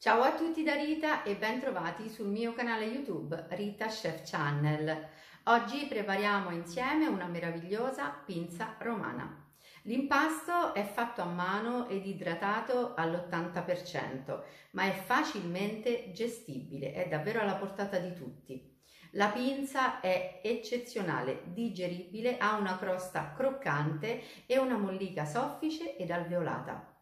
Ciao a tutti da Rita e ben trovati sul mio canale YouTube Rita Chef Channel. Oggi prepariamo insieme una meravigliosa pinza romana. L'impasto è fatto a mano ed idratato all'80%, ma è facilmente gestibile, è davvero alla portata di tutti. La pinza è eccezionale, digeribile, ha una crosta croccante e una mollica soffice ed alveolata.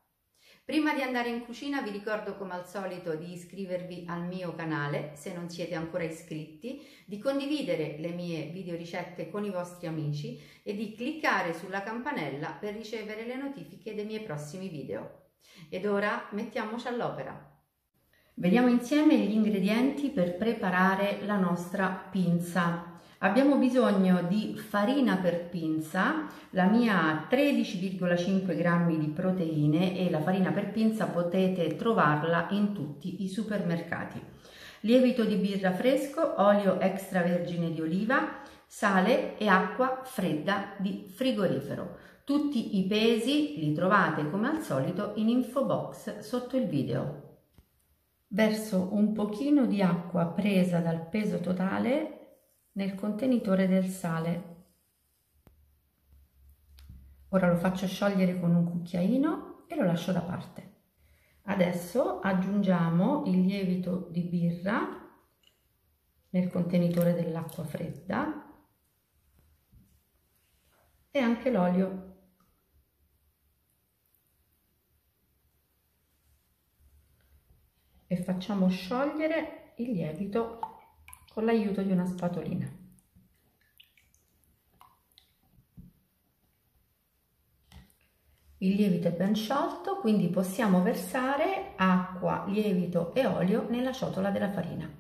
Prima di andare in cucina vi ricordo come al solito di iscrivervi al mio canale se non siete ancora iscritti, di condividere le mie video ricette con i vostri amici e di cliccare sulla campanella per ricevere le notifiche dei miei prossimi video. Ed ora mettiamoci all'opera. Vediamo insieme gli ingredienti per preparare la nostra pinza. Abbiamo bisogno di farina per pinza, la mia ha 13,5 grammi di proteine e la farina per pinza potete trovarla in tutti i supermercati. Lievito di birra fresco, olio extravergine di oliva, sale e acqua fredda di frigorifero. Tutti i pesi li trovate come al solito in info box sotto il video. Verso un pochino di acqua presa dal peso totale nel contenitore del sale. Ora lo faccio sciogliere con un cucchiaino e lo lascio da parte. Adesso aggiungiamo il lievito di birra nel contenitore dell'acqua fredda e anche l'olio. E facciamo sciogliere il lievito con l'aiuto di una spatolina. Il lievito è ben sciolto, quindi possiamo versare acqua, lievito e olio nella ciotola della farina.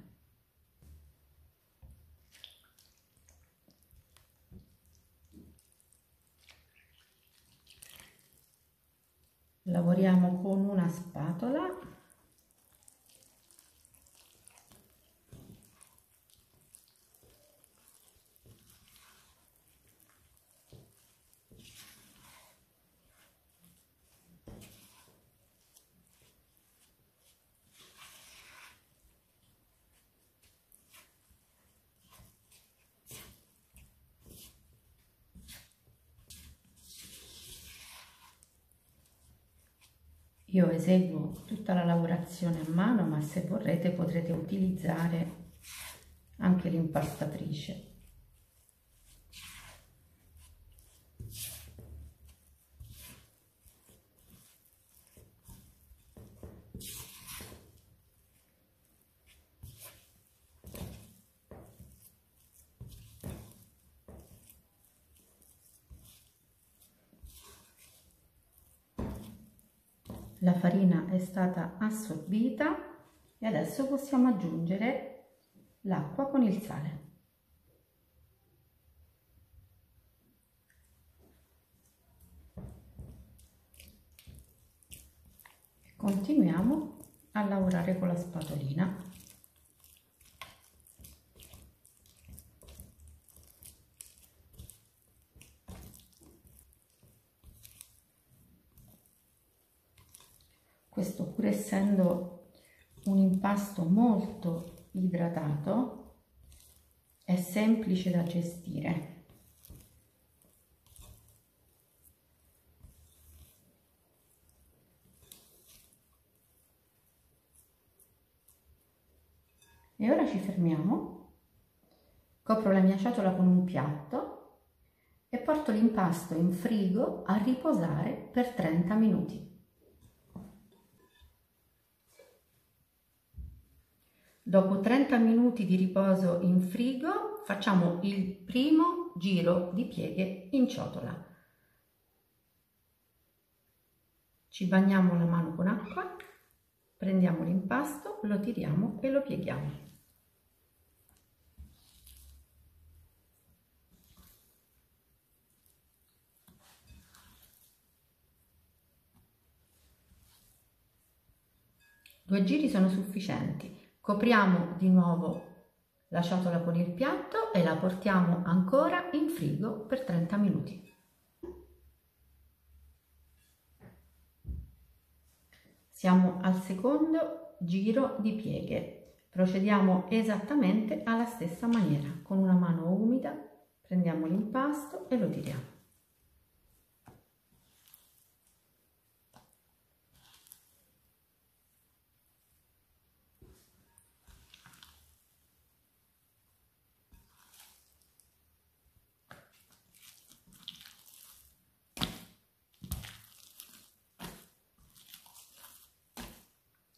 Lavoriamo con una spatola Io eseguo tutta la lavorazione a mano, ma se vorrete potrete utilizzare anche l'impastatrice. La farina è stata assorbita e adesso possiamo aggiungere l'acqua con il sale. Continuiamo a lavorare con la spatolina. Questo pur essendo un impasto molto idratato è semplice da gestire. E ora ci fermiamo, copro la mia ciotola con un piatto e porto l'impasto in frigo a riposare per 30 minuti. Dopo 30 minuti di riposo in frigo facciamo il primo giro di pieghe in ciotola. Ci bagniamo la mano con acqua, prendiamo l'impasto, lo tiriamo e lo pieghiamo. Due giri sono sufficienti. Copriamo di nuovo la ciotola con il piatto e la portiamo ancora in frigo per 30 minuti. Siamo al secondo giro di pieghe. Procediamo esattamente alla stessa maniera. Con una mano umida prendiamo l'impasto e lo tiriamo.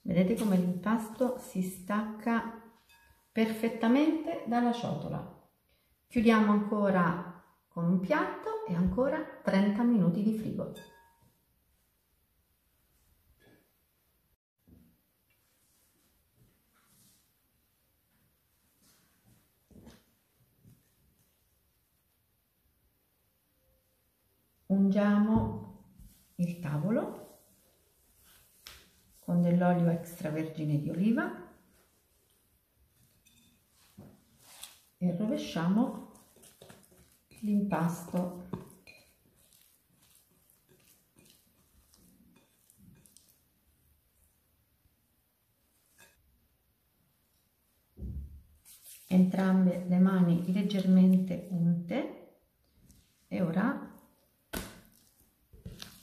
Vedete come l'impasto si stacca perfettamente dalla ciotola. Chiudiamo ancora con un piatto e ancora 30 minuti di frigo. Ungiamo il tavolo con dell'olio extravergine di oliva. E rovesciamo l'impasto. Entrambe le mani leggermente unte. E ora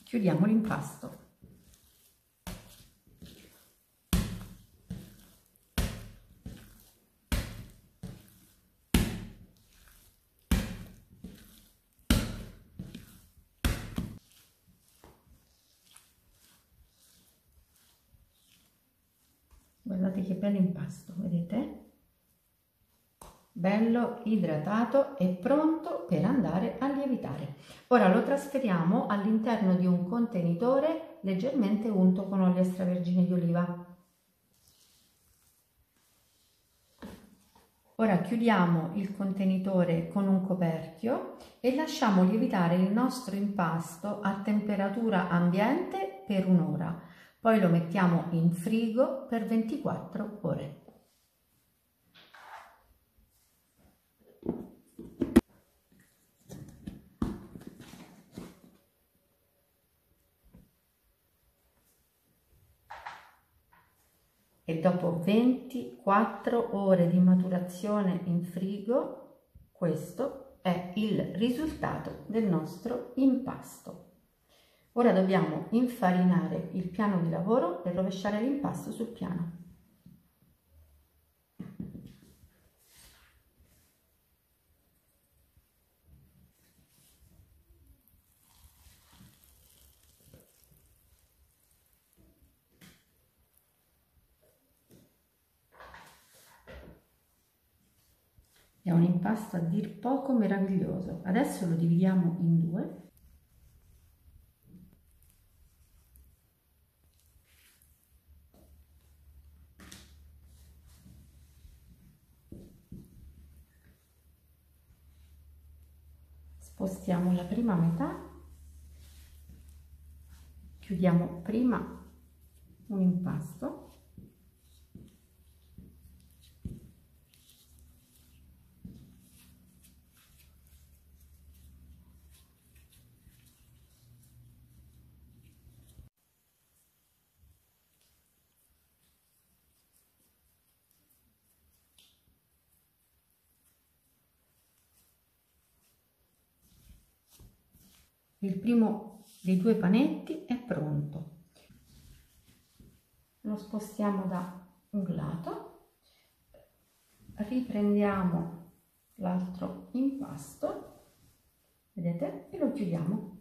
chiudiamo l'impasto guardate che bello impasto vedete? Bello idratato e pronto per andare a lievitare. Ora lo trasferiamo all'interno di un contenitore leggermente unto con olio extravergine di oliva. Ora chiudiamo il contenitore con un coperchio e lasciamo lievitare il nostro impasto a temperatura ambiente per un'ora poi lo mettiamo in frigo per 24 ore. E dopo 24 ore di maturazione in frigo, questo è il risultato del nostro impasto. Ora dobbiamo infarinare il piano di lavoro e rovesciare l'impasto sul piano. È un impasto a dir poco meraviglioso. Adesso lo dividiamo in due spostiamo la prima metà chiudiamo prima un impasto il primo dei due panetti è pronto. Lo spostiamo da un lato riprendiamo l'altro impasto vedete? E lo chiudiamo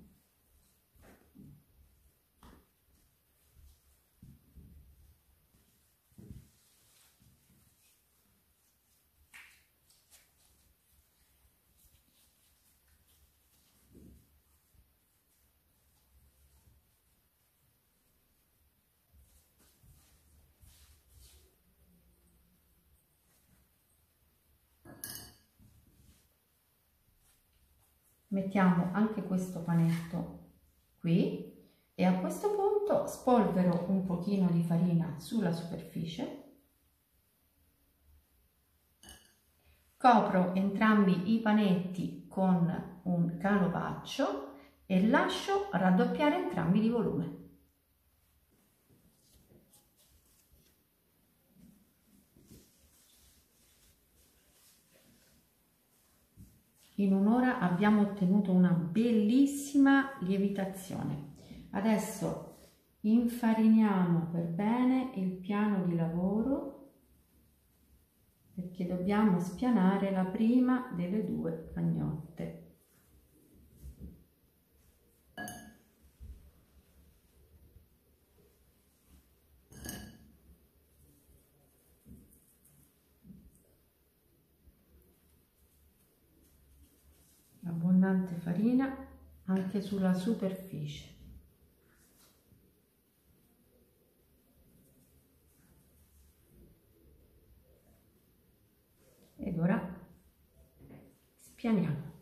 mettiamo anche questo panetto qui e a questo punto spolvero un pochino di farina sulla superficie. Copro entrambi i panetti con un canovaccio e lascio raddoppiare entrambi di volume in un'ora abbiamo ottenuto una bellissima lievitazione. Adesso infariniamo per bene il piano di lavoro perché dobbiamo spianare la prima delle due pagnotte. Abbondante farina anche sulla superficie. Ed ora spianiamo.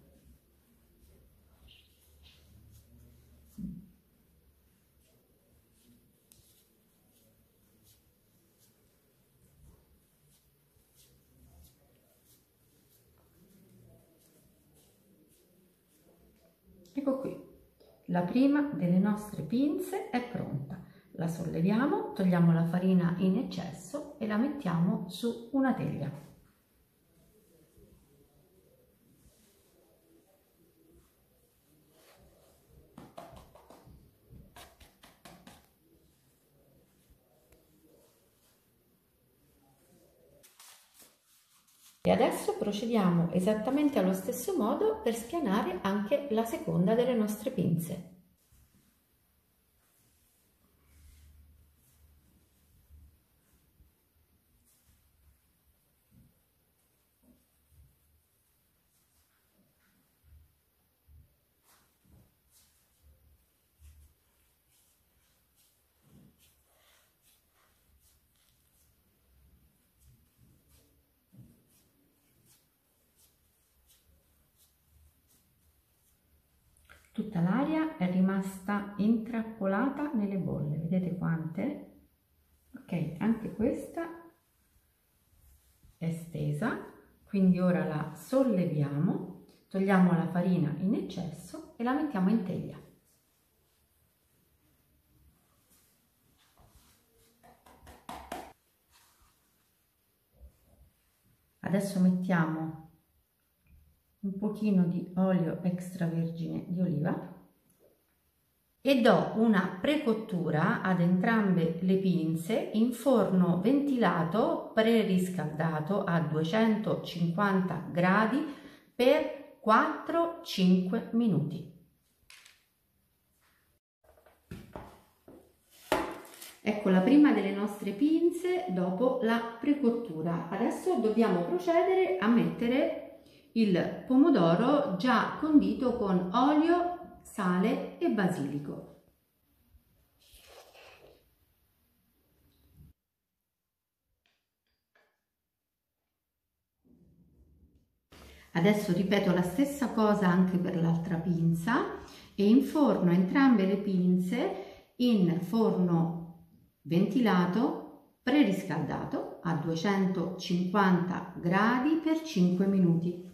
Ecco qui, la prima delle nostre pinze è pronta. La solleviamo, togliamo la farina in eccesso e la mettiamo su una teglia. E adesso procediamo esattamente allo stesso modo per spianare anche la seconda delle nostre pinze. L'aria è rimasta intrappolata nelle bolle. Vedete quante? Ok anche questa è stesa. Quindi ora la solleviamo togliamo la farina in eccesso e la mettiamo in teglia. Adesso mettiamo un pochino di olio extravergine di oliva e do una precottura ad entrambe le pinze in forno ventilato preriscaldato a 250 gradi per 4-5 minuti. Ecco la prima delle nostre pinze dopo la precottura. Adesso dobbiamo procedere a mettere il pomodoro già condito con olio, sale e basilico. Adesso ripeto la stessa cosa anche per l'altra pinza e inforno entrambe le pinze in forno ventilato preriscaldato a 250 gradi per 5 minuti.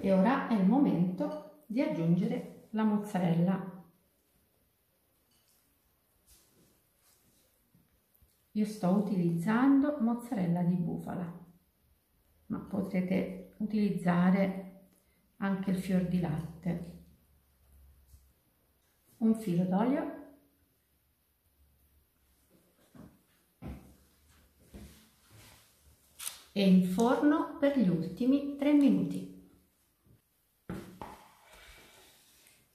E ora è il momento di aggiungere la mozzarella. Io sto utilizzando mozzarella di bufala, ma potrete utilizzare anche il fior di latte. Un filo d'olio e in forno per gli ultimi 3 minuti.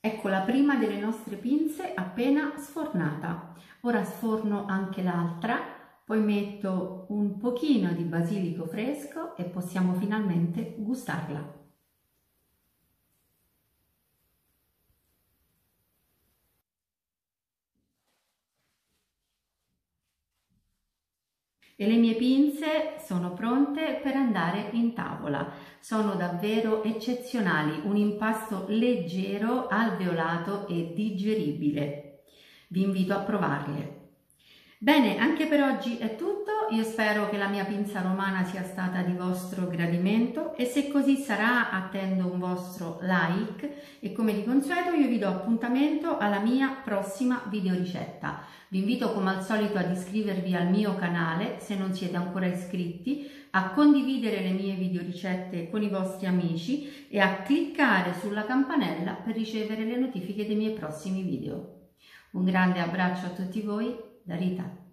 Ecco la prima delle nostre pinze appena sfornata. Ora sforno anche l'altra, poi metto un pochino di basilico fresco e possiamo finalmente gustarla. E le mie pinze sono pronte per andare in tavola. Sono davvero eccezionali, un impasto leggero, alveolato e digeribile. Vi invito a provarle. Bene, anche per oggi è tutto, io spero che la mia pinza romana sia stata di vostro gradimento e se così sarà attendo un vostro like e come di consueto io vi do appuntamento alla mia prossima videoricetta. Vi invito come al solito ad iscrivervi al mio canale se non siete ancora iscritti, a condividere le mie videoricette con i vostri amici e a cliccare sulla campanella per ricevere le notifiche dei miei prossimi video. Un grande abbraccio a tutti voi da Rita.